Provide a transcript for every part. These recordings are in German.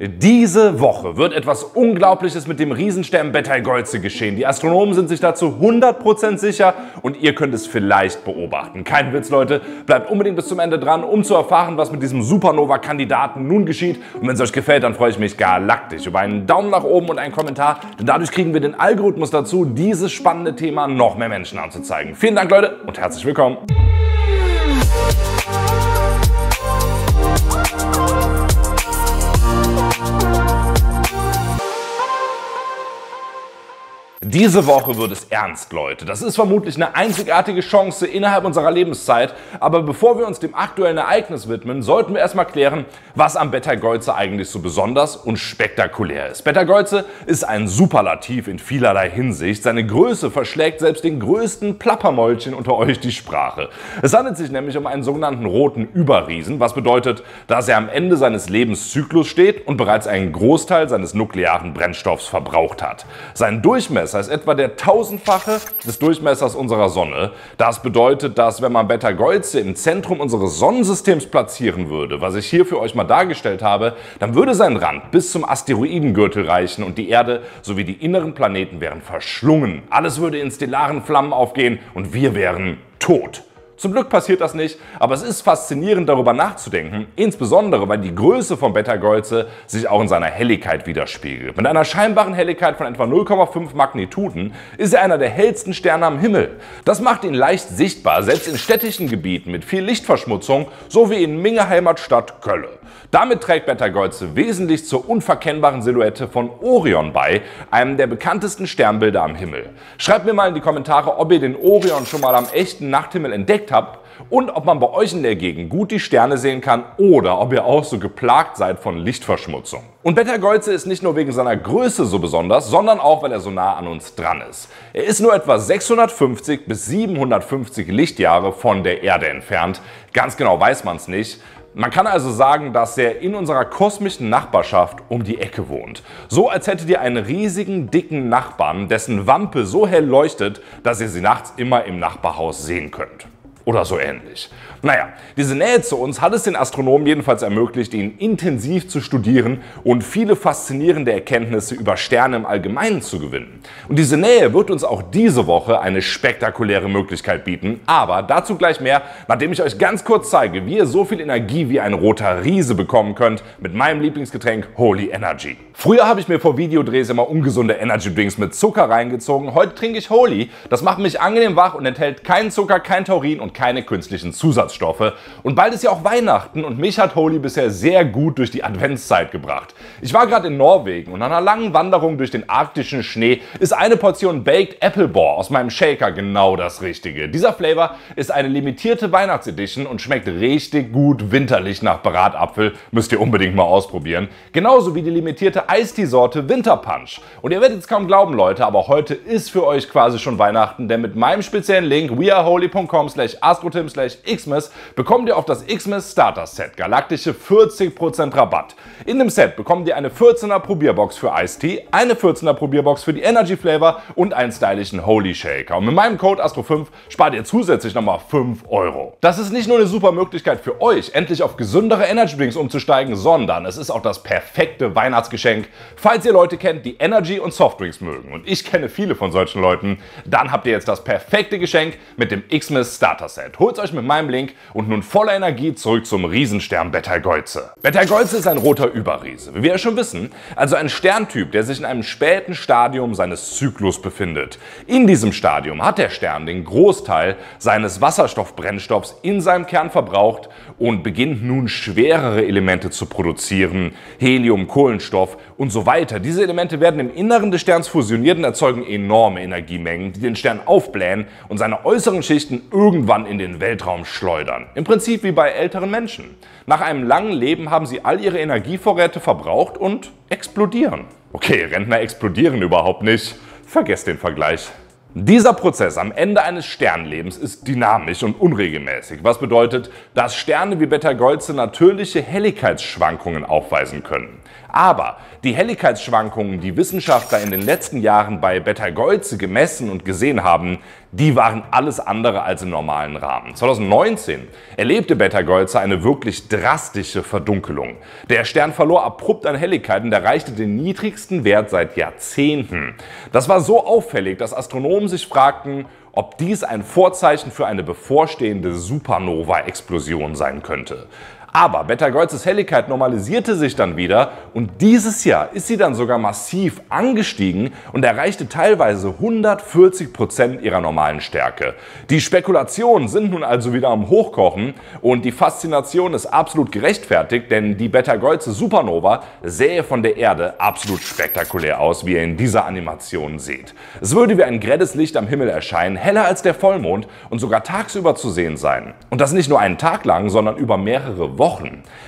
Diese Woche wird etwas Unglaubliches mit dem Riesenstern Betelgeuse geschehen. Die Astronomen sind sich dazu 100% sicher und ihr könnt es vielleicht beobachten. Kein Witz, Leute. Bleibt unbedingt bis zum Ende dran, um zu erfahren, was mit diesem Supernova-Kandidaten nun geschieht. Und wenn es euch gefällt, dann freue ich mich galaktisch über einen Daumen nach oben und einen Kommentar, denn dadurch kriegen wir den Algorithmus dazu, dieses spannende Thema noch mehr Menschen anzuzeigen. Vielen Dank, Leute, und herzlich willkommen. Diese Woche wird es ernst, Leute. Das ist vermutlich eine einzigartige Chance innerhalb unserer Lebenszeit. Aber bevor wir uns dem aktuellen Ereignis widmen, sollten wir erstmal klären, was am Betelgeuse eigentlich so besonders und spektakulär ist. Betelgeuse ist ein Superlativ in vielerlei Hinsicht. Seine Größe verschlägt selbst den größten Plappermäulchen unter euch die Sprache. Es handelt sich nämlich um einen sogenannten roten Überriesen, was bedeutet, dass er am Ende seines Lebenszyklus steht und bereits einen Großteil seines nuklearen Brennstoffs verbraucht hat. Sein Durchmesser ist etwa der tausendfache des Durchmessers unserer Sonne. Das bedeutet, dass wenn man Betelgeuse im Zentrum unseres Sonnensystems platzieren würde, was ich hier für euch mal dargestellt habe, dann würde sein Rand bis zum Asteroidengürtel reichen und die Erde sowie die inneren Planeten wären verschlungen. Alles würde in stellaren Flammen aufgehen und wir wären tot. Zum Glück passiert das nicht, aber es ist faszinierend darüber nachzudenken, insbesondere weil die Größe von Betelgeuse sich auch in seiner Helligkeit widerspiegelt. Mit einer scheinbaren Helligkeit von etwa 0,5 Magnituden ist er einer der hellsten Sterne am Himmel. Das macht ihn leicht sichtbar, selbst in städtischen Gebieten mit viel Lichtverschmutzung, so wie in Minge Heimatstadt Kölle. Damit trägt Betelgeuse wesentlich zur unverkennbaren Silhouette von Orion bei, einem der bekanntesten Sternbilder am Himmel. Schreibt mir mal in die Kommentare, ob ihr den Orion schon mal am echten Nachthimmel entdeckt habt und ob man bei euch in der Gegend gut die Sterne sehen kann oder ob ihr auch so geplagt seid von Lichtverschmutzung. Und Betelgeuse ist nicht nur wegen seiner Größe so besonders, sondern auch, weil er so nah an uns dran ist. Er ist nur etwa 650 bis 750 Lichtjahre von der Erde entfernt. Ganz genau weiß man es nicht. Man kann also sagen, dass er in unserer kosmischen Nachbarschaft um die Ecke wohnt. So als hättet ihr einen riesigen, dicken Nachbarn, dessen Wampe so hell leuchtet, dass ihr sie nachts immer im Nachbarhaus sehen könnt oder so ähnlich. Naja, diese Nähe zu uns hat es den Astronomen jedenfalls ermöglicht, ihn intensiv zu studieren und viele faszinierende Erkenntnisse über Sterne im Allgemeinen zu gewinnen. Und diese Nähe wird uns auch diese Woche eine spektakuläre Möglichkeit bieten, aber dazu gleich mehr, nachdem ich euch ganz kurz zeige, wie ihr so viel Energie wie ein roter Riese bekommen könnt mit meinem Lieblingsgetränk Holy Energy. Früher habe ich mir vor Videodrehs immer ungesunde Energy Drinks mit Zucker reingezogen, heute trinke ich Holy. Das macht mich angenehm wach und enthält keinen Zucker, kein Taurin und keine künstlichen Zusatzstoffe. Und bald ist ja auch Weihnachten und mich hat Holy bisher sehr gut durch die Adventszeit gebracht. Ich war gerade in Norwegen und nach einer langen Wanderung durch den arktischen Schnee ist eine Portion Baked Apple Bore aus meinem Shaker genau das Richtige. Dieser Flavor ist eine limitierte Weihnachtsedition und schmeckt richtig gut winterlich nach Bratapfel. Müsst ihr unbedingt mal ausprobieren. Genauso wie die limitierte Eistee-Sorte Winter Punch. Und ihr werdet es kaum glauben, Leute, aber heute ist für euch quasi schon Weihnachten, denn mit meinem speziellen Link weareholy.com slash astrotim slash xmas bekommt ihr auf das Xmas Starter Set galaktische 40% Rabatt. In dem Set bekommt ihr eine 14er Probierbox für Ice-Tea, eine 14er Probierbox für die Energy Flavor und einen stylischen Holy Shaker. Und mit meinem Code ASTRO5 spart ihr zusätzlich nochmal 5 Euro. Das ist nicht nur eine super Möglichkeit für euch, endlich auf gesündere Energy Drinks umzusteigen, sondern es ist auch das perfekte Weihnachtsgeschenk, falls ihr Leute kennt, die Energy und Softdrinks mögen. Und ich kenne viele von solchen Leuten. Dann habt ihr jetzt das perfekte Geschenk mit dem Xmas Starter Set. Set. Holt euch mit meinem Link und nun voller Energie zurück zum Riesenstern Betelgeuse. Betelgeuse ist ein roter Überriese, wie wir ja schon wissen, also ein Sterntyp, der sich in einem späten Stadium seines Zyklus befindet. In diesem Stadium hat der Stern den Großteil seines Wasserstoffbrennstoffs in seinem Kern verbraucht und beginnt nun schwerere Elemente zu produzieren, Helium, Kohlenstoff und so weiter. Diese Elemente werden im Inneren des Sterns fusioniert und erzeugen enorme Energiemengen, die den Stern aufblähen und seine äußeren Schichten irgendwann in den Weltraum schleudern. Im Prinzip wie bei älteren Menschen. Nach einem langen Leben haben sie all ihre Energievorräte verbraucht und explodieren. Okay, Rentner explodieren überhaupt nicht. Vergesst den Vergleich. Dieser Prozess am Ende eines Sternlebens ist dynamisch und unregelmäßig, was bedeutet, dass Sterne wie Betelgeuse natürliche Helligkeitsschwankungen aufweisen können. Aber die Helligkeitsschwankungen, die Wissenschaftler in den letzten Jahren bei Betelgeuse gemessen und gesehen haben, die waren alles andere als im normalen Rahmen. 2019 erlebte Betelgeuse eine wirklich drastische Verdunkelung. Der Stern verlor abrupt an Helligkeit und erreichte den niedrigsten Wert seit Jahrzehnten. Das war so auffällig, dass Astronomen sich fragten, ob dies ein Vorzeichen für eine bevorstehende Supernova-Explosion sein könnte. Aber Betelgeuzes Helligkeit normalisierte sich dann wieder und dieses Jahr ist sie dann sogar massiv angestiegen und erreichte teilweise 140 Prozent ihrer normalen Stärke. Die Spekulationen sind nun also wieder am Hochkochen und die Faszination ist absolut gerechtfertigt, denn die Betelgeuse Supernova sähe von der Erde absolut spektakulär aus, wie ihr in dieser Animation seht. Es würde wie ein grelles Licht am Himmel erscheinen, heller als der Vollmond und sogar tagsüber zu sehen sein. Und das nicht nur einen Tag lang, sondern über mehrere Wochen.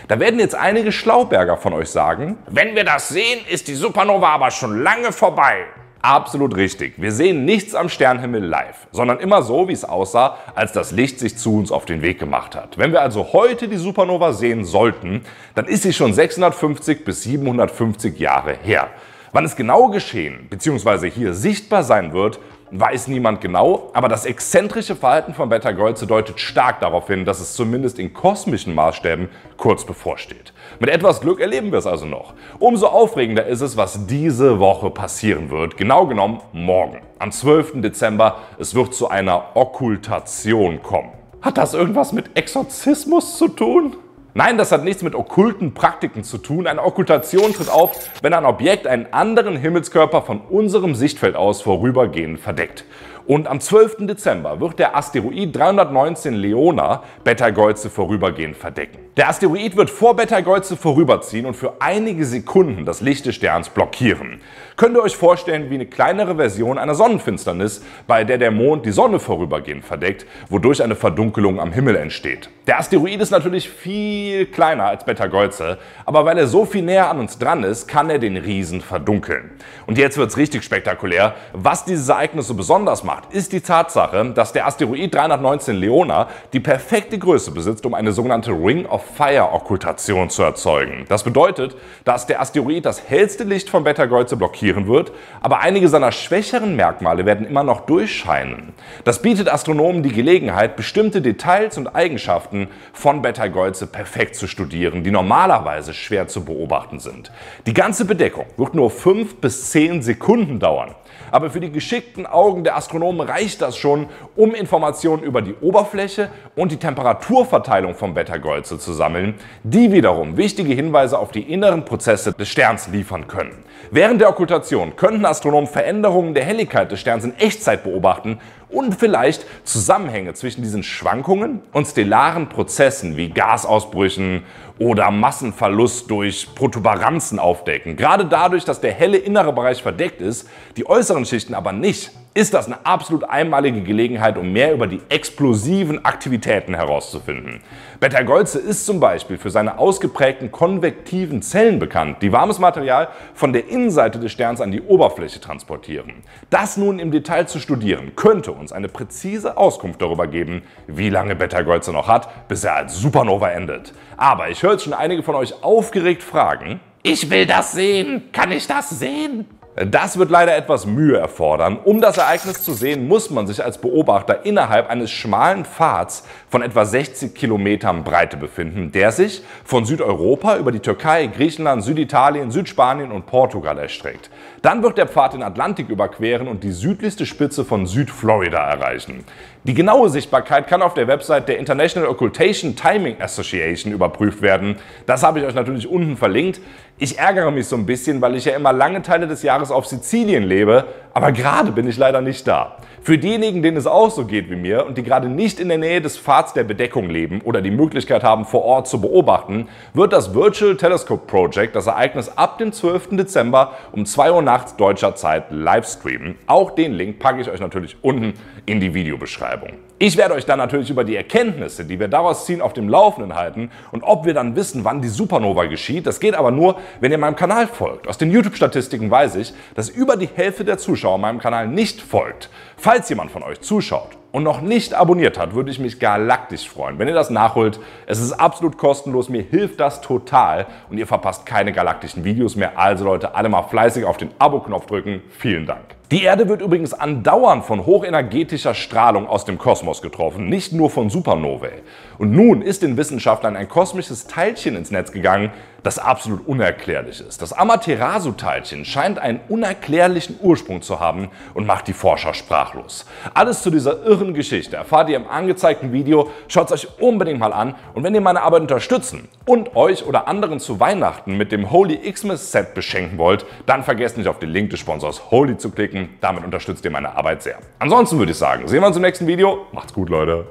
Da werden jetzt einige Schlauberger von euch sagen, wenn wir das sehen, ist die Supernova aber schon lange vorbei. Absolut richtig. Wir sehen nichts am Sternenhimmel live, sondern immer so, wie es aussah, als das Licht sich zu uns auf den Weg gemacht hat. Wenn wir also heute die Supernova sehen sollten, dann ist sie schon 650 bis 750 Jahre her. Wann es genau geschehen bzw. hier sichtbar sein wird, weiß niemand genau, aber das exzentrische Verhalten von Betelgeuse deutet stark darauf hin, dass es zumindest in kosmischen Maßstäben kurz bevorsteht. Mit etwas Glück erleben wir es also noch. Umso aufregender ist es, was diese Woche passieren wird, genau genommen morgen, am 12. Dezember. Es wird zu einer Okkultation kommen. Hat das irgendwas mit Exorzismus zu tun? Nein, das hat nichts mit okkulten Praktiken zu tun. Eine Okkultation tritt auf, wenn ein Objekt einen anderen Himmelskörper von unserem Sichtfeld aus vorübergehend verdeckt. Und am 12. Dezember wird der Asteroid 319 Leona Betelgeuse vorübergehend verdecken. Der Asteroid wird vor Betelgeuse vorüberziehen und für einige Sekunden das Licht des Sterns blockieren. Könnt ihr euch vorstellen wie eine kleinere Version einer Sonnenfinsternis, bei der der Mond die Sonne vorübergehend verdeckt, wodurch eine Verdunkelung am Himmel entsteht. Der Asteroid ist natürlich viel kleiner als Betelgeuse, aber weil er so viel näher an uns dran ist, kann er den Riesen verdunkeln. Und jetzt wird's richtig spektakulär. Was dieses Ereignis so besonders macht, ist die Tatsache, dass der Asteroid 319 Leona die perfekte Größe besitzt, um eine sogenannte Ring of Fire-Okkultation zu erzeugen. Das bedeutet, dass der Asteroid das hellste Licht von Betelgeuse blockieren wird, aber einige seiner schwächeren Merkmale werden immer noch durchscheinen. Das bietet Astronomen die Gelegenheit, bestimmte Details und Eigenschaften von Betelgeuse perfekt zu studieren, die normalerweise schwer zu beobachten sind. Die ganze Bedeckung wird nur 5 bis 10 Sekunden dauern. Aber für die geschickten Augen der Astronomen reicht das schon, um Informationen über die Oberfläche und die Temperaturverteilung von Betelgeuse zu sammeln, die wiederum wichtige Hinweise auf die inneren Prozesse des Sterns liefern können. Während der Okkultation könnten Astronomen Veränderungen der Helligkeit des Sterns in Echtzeit beobachten und vielleicht Zusammenhänge zwischen diesen Schwankungen und stellaren Prozessen wie Gasausbrüchen oder Massenverlust durch Protuberanzen aufdecken. Gerade dadurch, dass der helle innere Bereich verdeckt ist, die äußeren Schichten aber nicht ist das eine absolut einmalige Gelegenheit, um mehr über die explosiven Aktivitäten herauszufinden. Betelgeuse ist zum Beispiel für seine ausgeprägten konvektiven Zellen bekannt, die warmes Material von der Innenseite des Sterns an die Oberfläche transportieren. Das nun im Detail zu studieren, könnte uns eine präzise Auskunft darüber geben, wie lange Betelgeuse noch hat, bis er als Supernova endet. Aber ich höre jetzt schon einige von euch aufgeregt fragen, ich will das sehen. Kann ich das sehen? Das wird leider etwas Mühe erfordern. Um das Ereignis zu sehen, muss man sich als Beobachter innerhalb eines schmalen Pfads von etwa 60 Kilometern Breite befinden, der sich von Südeuropa über die Türkei, Griechenland, Süditalien, Südspanien und Portugal erstreckt. Dann wird der Pfad den Atlantik überqueren und die südlichste Spitze von Südflorida erreichen. Die genaue Sichtbarkeit kann auf der Website der International Occultation Timing Association überprüft werden. Das habe ich euch natürlich unten verlinkt. Ich ärgere mich so ein bisschen, weil ich ja immer lange Teile des Jahres auf Sizilien lebe, aber gerade bin ich leider nicht da. Für diejenigen, denen es auch so geht wie mir und die gerade nicht in der Nähe des Pfads der Bedeckung leben oder die Möglichkeit haben, vor Ort zu beobachten, wird das Virtual Telescope Project das Ereignis ab dem 12. Dezember um 2 Uhr nachts deutscher Zeit live streamen. Auch den Link packe ich euch natürlich unten in die Videobeschreibung. Ich werde euch dann natürlich über die Erkenntnisse, die wir daraus ziehen, auf dem Laufenden halten und ob wir dann wissen, wann die Supernova geschieht. Das geht aber nur, wenn ihr meinem Kanal folgt. Aus den YouTube-Statistiken weiß ich, dass über die Hälfte der Zuschauer meinem Kanal nicht folgt. Falls jemand von euch zuschaut und noch nicht abonniert hat, würde ich mich galaktisch freuen. Wenn ihr das nachholt, es ist absolut kostenlos, mir hilft das total und ihr verpasst keine galaktischen Videos mehr. Also Leute, alle mal fleißig auf den Abo-Knopf drücken. Vielen Dank. Die Erde wird übrigens andauernd von hochenergetischer Strahlung aus dem Kosmos getroffen, nicht nur von Supernovae. Und nun ist den Wissenschaftlern ein kosmisches Teilchen ins Netz gegangen, das absolut unerklärlich ist. Das Amaterasu-Teilchen scheint einen unerklärlichen Ursprung zu haben und macht die Forscher sprachlos. Alles zu dieser irren Geschichte erfahrt ihr im angezeigten Video. Schaut es euch unbedingt mal an und wenn ihr meine Arbeit unterstützen und euch oder anderen zu Weihnachten mit dem Holy Xmas Set beschenken wollt, dann vergesst nicht auf den Link des Sponsors Holy zu klicken. Damit unterstützt ihr meine Arbeit sehr. Ansonsten würde ich sagen, sehen wir uns im nächsten Video. Macht's gut, Leute.